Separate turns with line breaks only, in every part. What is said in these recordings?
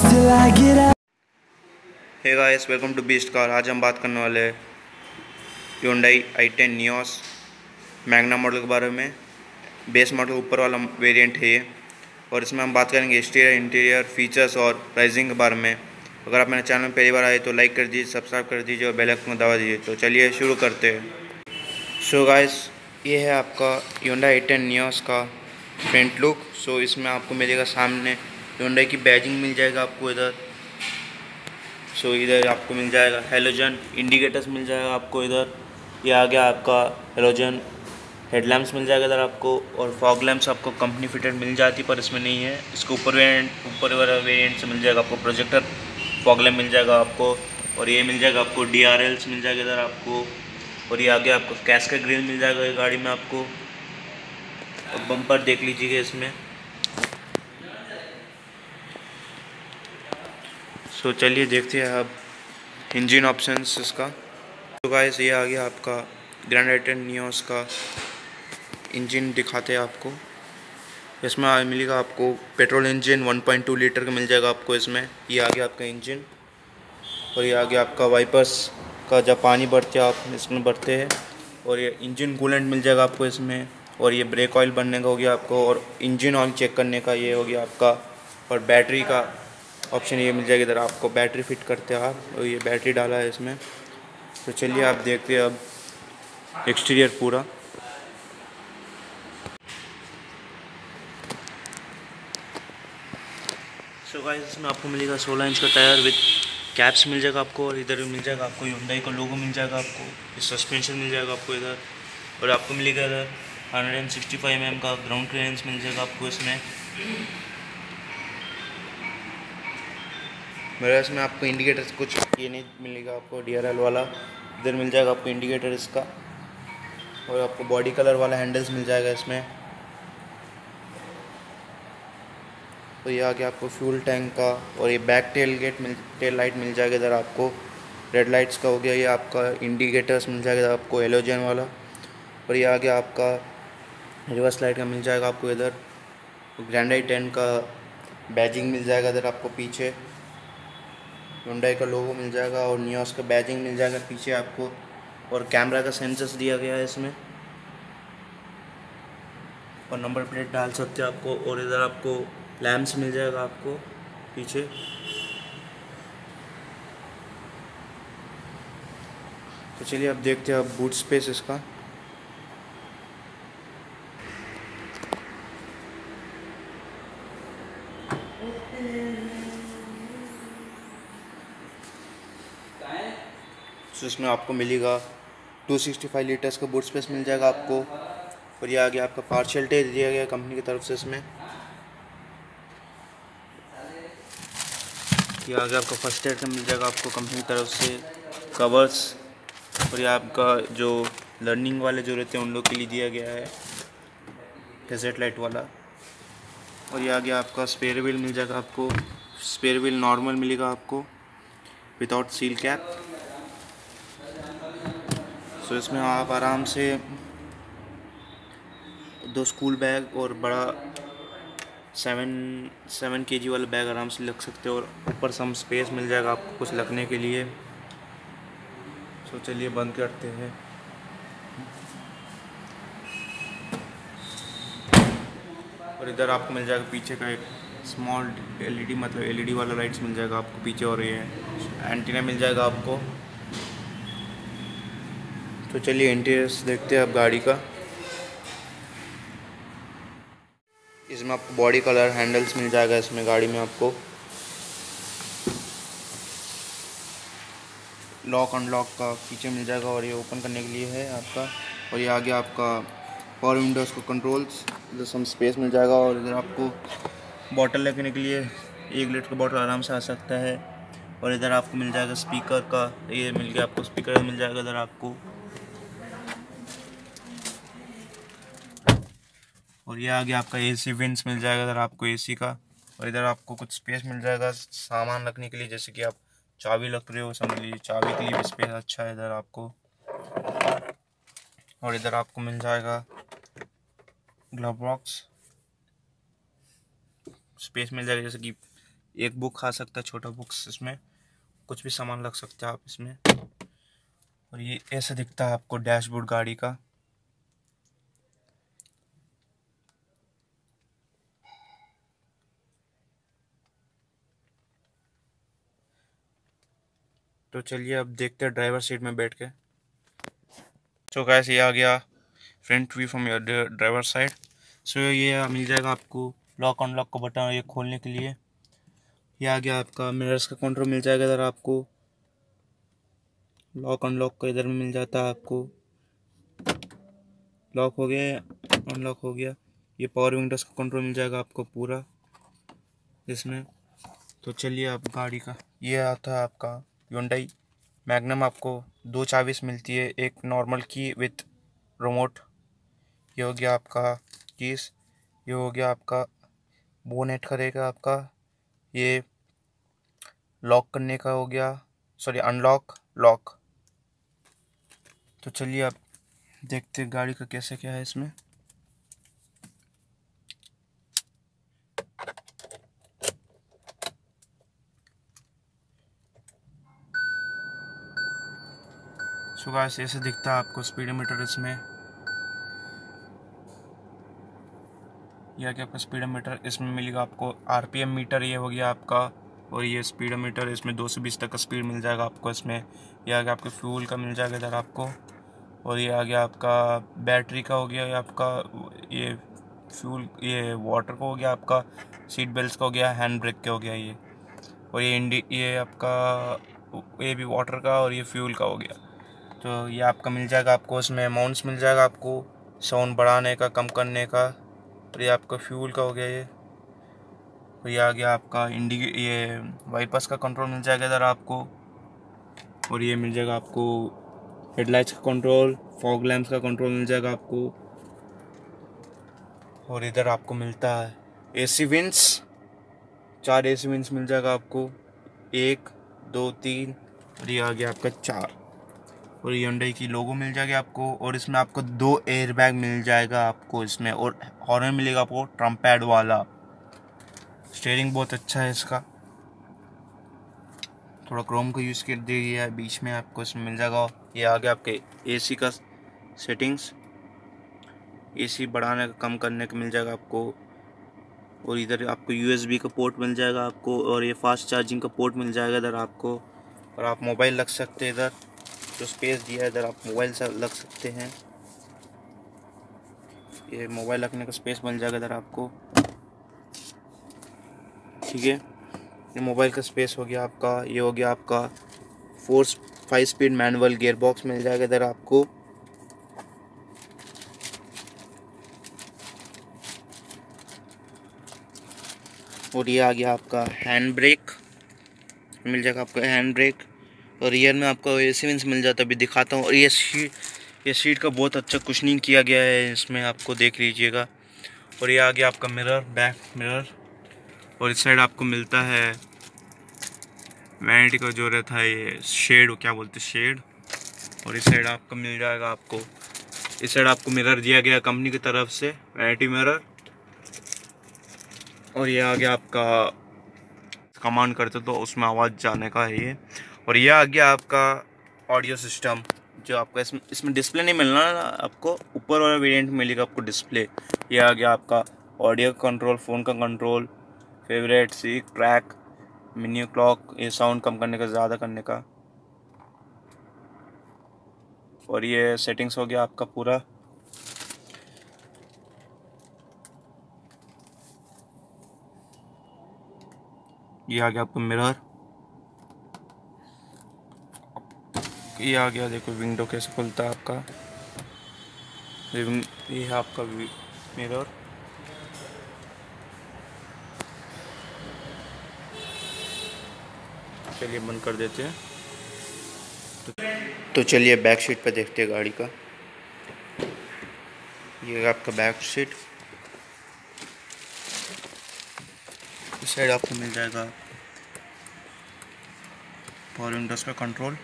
Hey guys welcome to beast car आज हम बात करने वाले हैं Hyundai i ten Nios Magna model के बारे में। बेस मॉडल ऊपर वाला वेरिएंट है ये। और इसमें हम बात करेंगे एक्सटीरियर इंटीरियर फीचर्स और प्राइसिंग के बारे में। अगर आप मेरे चैनल में पहली बार आए तो लाइक कर दीजिए सब्सक्राइब कर दीजिए और बेल आइकन को दबा दीजिए। तो चलिए शुरू करते हैं। सो गाइस ये है आपका Hyundai i10 नियोस का फ्रंट लुक सो इसमें आपको मिलेगा सामने Hyundai की बैजिंग मिल जाएगा आपको इधर। सो so, इधर आपको मिल जाएगा हेलोजन इंडिकेटर्स मिल जाएगा आपको इधर। ये आ गया आपका हेलोजन हेडलैम्प्स मिल जाएगा इधर आपको और फॉग लैम्प्स आपको कंपनी फिटेड मिल जाती पर इसमें नहीं है। इसके ऊपर वेरियंट ऊपर वाला वेरिएंट से मिल जाएगा आपको प्रोजेक्टर फॉग लैम्प मिल जाएगा आपको और ये मिल जाएगा आपको डी मिल जाएगा इधर आपको। और ये आगे आपको कैश का ग्रिल मिल जाएगा गाड़ी में आपको। और बम्पर देख लीजिएगा इसमें। सो so, चलिए देखते हैं अब इंजन ऑप्शंस इसका। तो गाइस ये आ गया आपका ग्रैंड आइटन नियोस का इंजन दिखाते हैं आपको। इसमें मिलेगा आपको पेट्रोल इंजन 1.2 लीटर का मिल जाएगा आपको इसमें। ये आ गया आपका इंजन और ये आ गया आपका वाइपर्स का। जब पानी हैं आप इसमें भरते हैं और ये इंजन कूलेंट मिल जाएगा आपको इसमें और ये ब्रेक ऑयल बनने का हो गया आपको और इंजन ऑयल चेक करने का ये हो गया आपका और बैटरी का। ऑप्शन ये मिल जाएगा, इधर आपको बैटरी फिट करते हैं आप, और ये बैटरी डाला है इसमें। तो चलिए आप देखते हैं अब एक्सटीरियर पूरा। सो गाइस इसमें आपको मिलेगा 16 इंच का टायर विद कैप्स मिल जाएगा आपको, और इधर भी मिल जाएगा आपको, Hyundai का लोगो मिल जाएगा आपको सस्पेंशन मिल जाएगा आपको इधर, और आपको मिलेगा इधर 165 mm का ग्राउंड क्लियरेंस मिल जाएगा आपको इसमें। मेरा इसमें आपको इंडिकेटर कुछ ये नहीं मिलेगा आपको डीआरएल वाला। इधर मिल जाएगा आपको इंडिकेटर इसका। और आपको बॉडी कलर वाला हैंडल्स मिल जाएगा इसमें। तो ये आगे आपको फ्यूल टैंक का और ये बैक टेल गेट मिल टेल लाइट मिल जाएगा इधर आपको। रेड लाइट्स का हो गया, ये आपका इंडिकेटर्स मिल जाएगा आपको एलोजन वाला। और ये आगे आपका रिवर्स लाइट का मिल जाएगा आपको इधर। ग्रैंड टेन का बैजिंग मिल जाएगा इधर आपको पीछे। Hyundai का लोगो मिल जाएगा और नियोस का बैजिंग मिल जाएगा पीछे आपको और कैमरा का सेंसर्स दिया गया है इसमें। और नंबर प्लेट डाल सकते हैं आपको और इधर आपको लैम्प्स मिल जाएगा आपको पीछे। तो चलिए अब देखते हैं अब बूट स्पेस इसका। इसमें आपको मिलेगा 265 लीटर्स का बूट स्पेस मिल जाएगा आपको। और ये आगे आपका पार्शियल टे दिया गया कंपनी की तरफ़ से इसमें। ये आगे आपका फ़र्स्ट एड का मिल जाएगा आपको कंपनी की तरफ़ से कवर्स और ये आपका जो लर्निंग वाले जो रहते हैं उन लोग के लिए दिया गया है हेजेट लाइट वाला। और ये आगे आपका स्पेयर व्हील मिल जाएगा आपको। स्पेयर व्हील नॉर्मल मिलेगा आपको विदाउट सील कैप सो इसमें आप आराम से दो स्कूल बैग और बड़ा सेवन सेवन के जी वाला बैग आराम से लग सकते हो और ऊपर सम स्पेस मिल जाएगा आपको कुछ रखने के लिए। सो चलिए बंद करते हैं। और इधर आपको मिल जाएगा पीछे का एक स्मॉल एलईडी मतलब एलईडी वाला लाइट्स मिल जाएगा आपको पीछे और ये एंटीना मिल जाएगा आपको। तो चलिए इंटीरियर्स देखते हैं अब गाड़ी का। इसमें आपको बॉडी कलर हैंडल्स मिल जाएगा इसमें गाड़ी में आपको। लॉक अनलॉक का फीचर मिल जाएगा और ये ओपन करने के लिए है आपका। और ये आगे आपका पावर विंडोज़ को कंट्रोल्स इधर सम स्पेस मिल जाएगा और इधर आपको बॉटल रखने के लिए एक लीटर का बॉटल आराम से आ सकता है। और इधर आपको मिल जाएगा स्पीकर का, ये मिल गया आपको स्पीकर मिल जाएगा इधर आपको। और ये आगे आपका एसी विंस मिल जाएगा इधर आपको एसी का और इधर आपको कुछ स्पेस मिल जाएगा सामान रखने के लिए, जैसे कि आप चाबी रख रहे हो, समझ लीजिए चाबी के लिए भी स्पेस अच्छा है इधर आपको। और इधर आपको मिल जाएगा ग्लव बॉक्स स्पेस मिल जाएगा, जैसे कि एक बुक खा सकता है, छोटा बुक्स इसमें। कुछ भी सामान रख सकते हैं आप इसमें। और ये ऐसा दिखता है आपको डैशबोर्ड गाड़ी का। तो चलिए अब देखते हैं ड्राइवर सीट में बैठ के। सो गैस ये आ गया front view from your driver side so ये मिल जाएगा आपको लॉक अनलॉक का बटन ये खोलने के लिए। ये आ गया आपका मिरर्स का कंट्रोल मिल जाएगा इधर आपको। लॉक अनलॉक का इधर में मिल जाता है आपको। लॉक हो गया अनलॉक हो गया। ये पावर विंडोज़ का कंट्रोल मिल जाएगा आपको पूरा। इसमें। तो चलिए आप गाड़ी का। ये आता है आपका योंडाई मैग्नम आपको दो चाबीस मिलती है, एक नॉर्मल की विथ रिमोट ये हो गया आपका कीस ये हो गया आपका बोनेट करेगा आपका, ये लॉक करने का हो गया सॉरी अनलॉक लॉक तो चलिए आप देखते गाड़ी का कैसे क्या है इसमें। सुबह से ऐसे दिखता है आपको स्पीडोमीटर इसमें यह क्या आपका स्पीडोमीटर इसमें मिलेगा आपको? आरपीएम मीटर ये हो गया आपका, और ये स्पीडोमीटर इसमें दो सौ बीस तक का स्पीड मिल जाएगा आपको इसमें। यह आ गया आपके फ्यूल का मिल जाएगा इधर आपको। और ये आ गया आपका बैटरी का हो गया, ये आपका ये फ्यूल, ये वाटर का हो गया आपका, सीट बेल्ट का हो गया, हैंड ब्रेक का हो गया ये। और ये इंडी, ये आपका, ये भी वाटर का और ये फ्यूल का हो गया। तो ये आपका मिल जाएगा आपको, उसमें अमाउंट्स मिल जाएगा आपको साउंड बढ़ाने का, कम करने का। और ये आपका फ्यूल का हो गया ये। और ये आ गया आपका इंडी ये वाइपर्स का कंट्रोल मिल जाएगा इधर आपको। और ये मिल जाएगा आपको हेडलाइट्स का कंट्रोल फॉग लैम्प्स का कंट्रोल मिल जाएगा आपको। और इधर आपको मिलता है एसी विंस चार एसी विंस मिल जाएगा आपको। एक, दो, तीन, और ये आ गया आपका चार। और ये की लोगो मिल जाएगी आपको और इसमें आपको दो एयर बैग मिल जाएगा आपको इसमें और हॉर्न मिलेगा आपको ट्रम्पैड वाला। स्टेयरिंग बहुत अच्छा है इसका। थोड़ा क्रोम का यूज़ कर दिया है, बीच में आपको इसमें मिल जाएगा। ये आगे आपके एसी का सेटिंग्स एसी बढ़ाने का कम करने का मिल जाएगा आपको। और इधर आपको यूएसबी का पोर्ट मिल जाएगा आपको और ये फास्ट चार्जिंग का पोर्ट मिल जाएगा इधर आपको। और आप मोबाइल रख सकते हैं इधर। जो स्पेस दिया है, इधर आप मोबाइल से लग सकते हैं। ये मोबाइल रखने का स्पेस मिल जाएगा इधर आपको। ठीक है? ये मोबाइल का स्पेस हो गया आपका, ये हो गया आपका four five speed manual gear box मिल जाएगा इधर आपको। और ये आ गया आपका हैंड ब्रेक मिल जाएगा आपका हैंड ब्रेक और रियर में आपको ए सी मिल जाता है, अभी दिखाता हूँ। और ये शीट ये सीट का बहुत अच्छा कुशनिंग किया गया है, इसमें आपको देख लीजिएगा। और ये आ गया आपका मिरर बैक मिरर और इस साइड आपको मिलता है वैनिटी का जो रहता है, ये शेड क्या बोलते शेड और इस साइड आपका मिल जाएगा आपको। इस साइड आपको मिरर दिया गया कंपनी की तरफ़ से वैनिटी मिरर और ये आ गया आपका कमांड करते हो तो उसमें आवाज़ जाने का है ये। और यह आ गया आपका ऑडियो सिस्टम जो आपका इसमें इसमें डिस्प्ले नहीं मिलना, आपको ऊपर वाला वेरिएंट मिलेगा आपको डिस्प्ले ये आ गया आपका ऑडियो कंट्रोल फ़ोन का control favourite seek track mini clock ये साउंड कम करने का, ज़्यादा करने का। और ये सेटिंग्स हो गया आपका पूरा। ये आ गया आपका मिरर। ये आ गया देखो विंडो कैसे खुलता है आपका। ये है आपका मिरर चलिए बंद कर देते हैं। तो तो चलिए बैक सीट पे देखते हैं गाड़ी का। ये आपका बैक सीट साइड आपको मिल जाएगा पावर विंडोज़ का कंट्रोल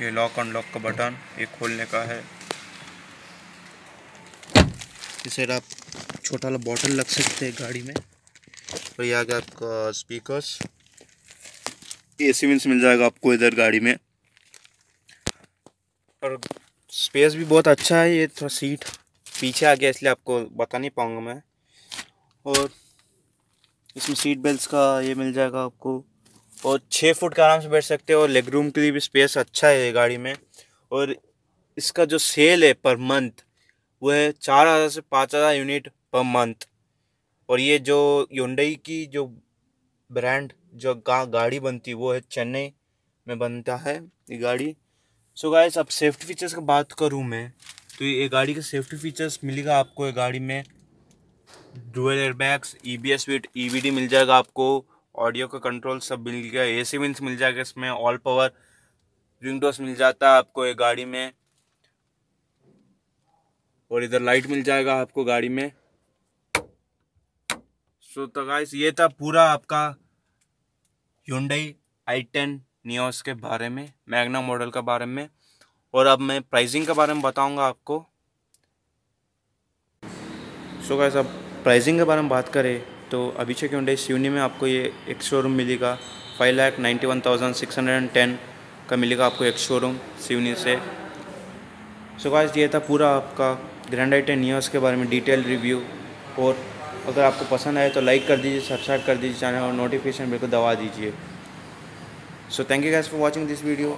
ये लॉक अनलॉक का बटन ये खोलने का है। इस साइड आप छोटा वाला बॉटल लग सकते हैं गाड़ी में। और ये आ गया आपका स्पीकर्स ए सी मिल जाएगा आपको इधर गाड़ी में। और स्पेस भी बहुत अच्छा है, ये थोड़ा सीट पीछे आ गया, इसलिए आपको बता नहीं पाऊँगा मैं। और इसमें सीट बेल्ट का ये मिल जाएगा आपको। और छः फुट का आराम से बैठ सकते हो और लेग रूम के लिए भी स्पेस अच्छा है गाड़ी में। और इसका जो सेल है पर मंथ वो है चार हज़ार से पाँच हज़ार यूनिट पर मंथ और ये जो योंडई की जो ब्रांड जो गा, गाड़ी बनती वो है चेन्नई में बनता है ये गाड़ी। सो गाइस अब सेफ्टी फीचर्स की बात करूँ मैं तो ये गाड़ी के सेफ्टी फीचर्स मिलेगा आपको ये गाड़ी में। Dual airbags E B D मिल जाएगा आपको ऑडियो का कंट्रोल सब मिल गया ए सी विंस मिल जाएगा इसमें ऑल पावर विंडोज़ मिल जाता है आपको ये गाड़ी में। और इधर लाइट मिल जाएगा आपको गाड़ी में। सो तो गाइस ये था पूरा आपका ह्यूंडई आई टेन नियोस के बारे में मैगना मॉडल के बारे में। और अब मैं प्राइसिंग के बारे में बताऊँगा आपको। सो गाइस अब प्राइसिंग के बारे में बात करें तो अभिषेक ह्यूंडई सिवनी में आपको ये एक शोरूम मिलेगा। Five lakh ninety one thousand six hundred and ten का मिलेगा आपको एक शोरूम सिवनी से। सो गाइस ये था पूरा आपका ग्रैंड आई टेन के बारे में डिटेल रिव्यू और अगर आपको पसंद आए तो लाइक कर दीजिए सब्सक्राइब कर दीजिए चैनल और नोटिफिकेशन बिल्कुल दबा दीजिए। So thank you guys for watching this video